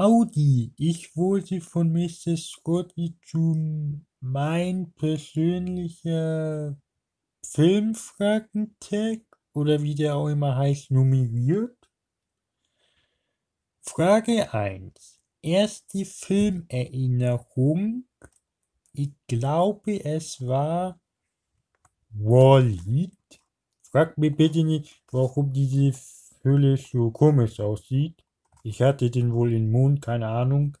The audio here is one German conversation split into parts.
Howdy, ich wollte von Mr. Scotty zu mein persönlicher Filmfragentag oder wie der auch immer heißt, nominiert. Frage 1. Erste Filmerinnerung. Ich glaube, es war Wall-E. Fragt mir bitte nicht, warum diese Hülle so komisch aussieht. Ich hatte den wohl im Mond, keine Ahnung.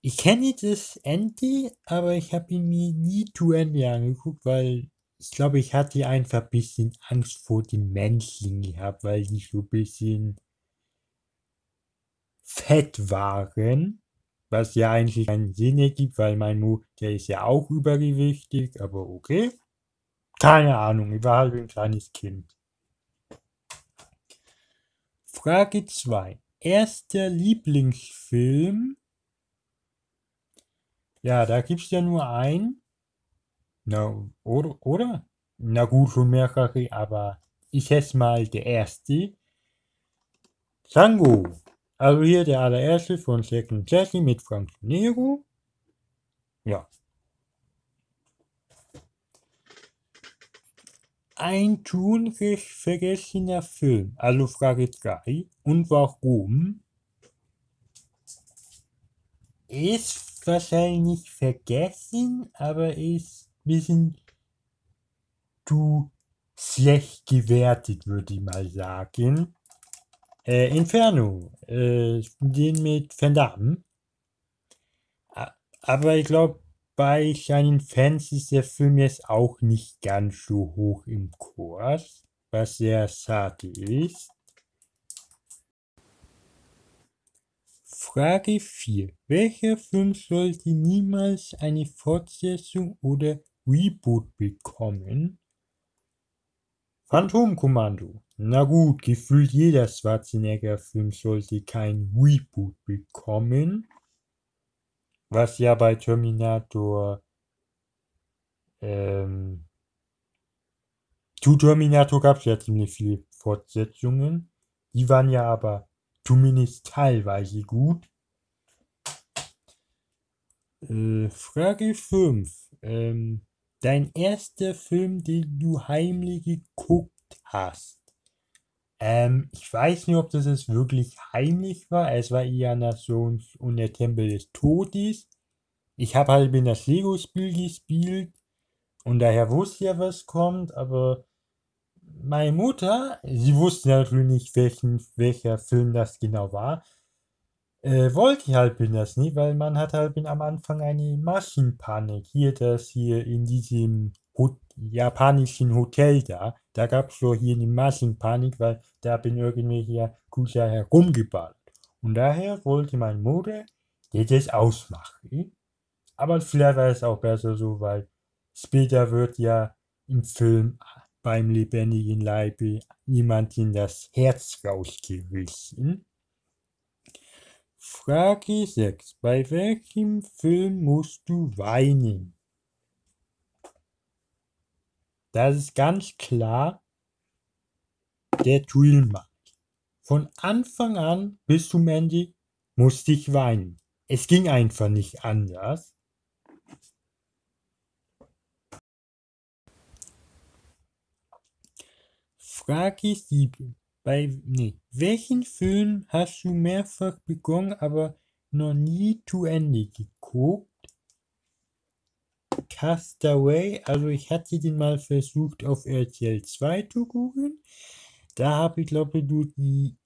Ich kenne das Ende, aber ich habe ihn mir nie zu Ende angeguckt, weil ich glaube, ich hatte einfach ein bisschen Angst vor den Männchen gehabt, weil die so ein bisschen fett waren. Was ja eigentlich keinen Sinn ergibt, weil mein Mut, der ist ja auch übergewichtig, aber okay. Keine Ahnung, ich war halt ein kleines Kind. Frage 2. Erster Lieblingsfilm. Ja, da gibt es ja nur einen. Na, oder, oder? Na gut, schon mehrere, aber ich esse mal der erste. Sango. Also hier der allererste von Second Jesse mit Frank Nero. Ja. Ein tunlich vergessener Film. Also Frage 3. Und warum? Ist wahrscheinlich vergessen, aber ist ein bisschen zu schlecht gewertet, würde ich mal sagen. Äh, Inferno, äh, den mit Van Damme. Aber ich glaube, bei seinen Fans ist der Film jetzt auch nicht ganz so hoch im Kurs, was sehr schade ist. Frage 4. Welcher Film sollte niemals eine Fortsetzung oder Reboot bekommen? Phantomkommando. Na gut, gefühlt jeder Schwarzenegger-Film sollte kein Reboot bekommen. Was ja bei Terminator ähm, zu Terminator gab es ja ziemlich viele Fortsetzungen. Die waren ja aber zumindest teilweise gut. Äh, Frage 5. Ähm, dein erster Film, den du heimlich geguckt hast. Ähm, ich weiß nicht, ob das jetzt wirklich heimlich war. Es war Iana Jones und der Tempel des Todes. Ich habe halt in das Lego-Spiel gespielt und daher wusste ja, was kommt, aber meine Mutter, sie wusste natürlich nicht, welchen, welcher Film das genau war. Äh, wollte halt bin das nicht, weil man hat halt bin am Anfang eine Maschenpanik. Hier, das hier in diesem Ho japanischen Hotel da, da gab es so hier eine Maschenpanik, weil da bin irgendwie hier Kusa herumgeballt. Und daher wollte meine Mutter das ausmachen. Aber vielleicht war es auch besser so, weil später wird ja im Film beim lebendigen Leibe jemand in das Herz rausgerissen. Frage 6. Bei welchem Film musst du weinen? Das ist ganz klar der Twilmark. Von Anfang an bis zum Ende musste ich weinen. Es ging einfach nicht anders. Frage 7. Bei nee, welchen Film hast du mehrfach begonnen, aber noch nie zu Ende geguckt? Castaway, also ich hatte den mal versucht auf RTL 2 zu gucken. Da habe ich glaube ich nur die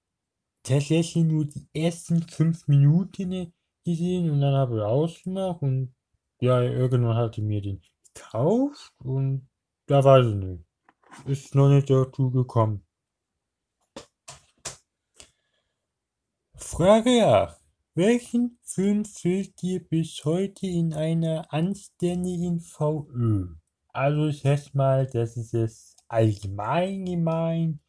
tatsächlich nur die ersten fünf Minuten gesehen und dann habe ich ausgemacht und ja, irgendwann hatte ich mir den gekauft und da weiß ich nicht. Ist noch nicht dazu gekommen. Frage 8. Welchen Film fehlt dir bis heute in einer anständigen VÖ? Also ich sag mal, das ist es allgemein gemein.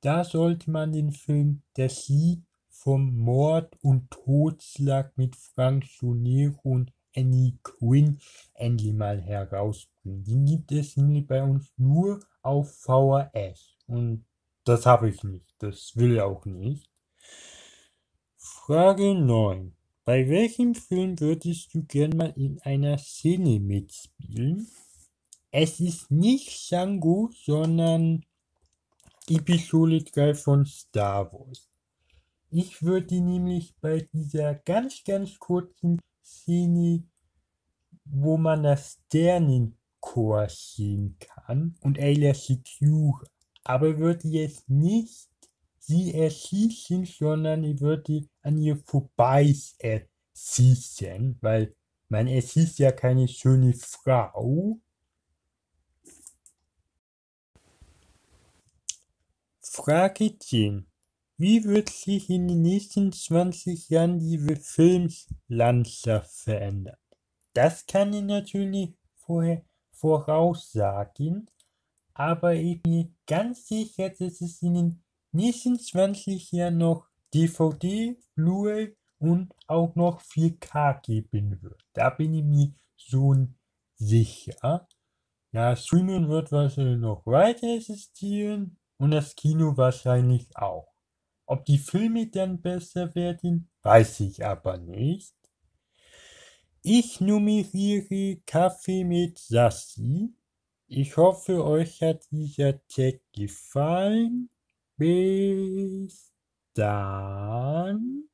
Da sollte man den Film Das Lied vom Mord und Totschlag mit Frank Sonero und Annie Quinn endlich mal herausbringen. Den gibt es nämlich bei uns nur auf VHS. Und das habe ich nicht. Das will ich auch nicht. Frage 9. Bei welchem Film würdest du gern mal in einer Szene mitspielen? Es ist nicht Django, sondern Episode 3 von Star Wars. Ich würde nämlich bei dieser ganz, ganz kurzen Szene, wo man das Sternenchor sehen kann und Ayla Secure, aber würde jetzt nicht sie erschießen, sondern ich würde an ihr vorbei erschießen, weil man erschießt ja keine schöne Frau. Frage 10. Wie wird sich in den nächsten 20 Jahren die Filmlandschaft verändern? Das kann ich natürlich vorher voraussagen, aber ich bin ganz sicher, dass es in den nächsten 20 Jahren noch DVD, Blu-ray und auch noch 4K geben wird. Da bin ich mir schon sicher. Ja, Streaming wird wahrscheinlich noch weiter existieren und das Kino wahrscheinlich auch. Ob die Filme dann besser werden, weiß ich aber nicht. Ich nummeriere Kaffee mit Sassi. Ich hoffe, euch hat dieser Tag gefallen. Bis dann.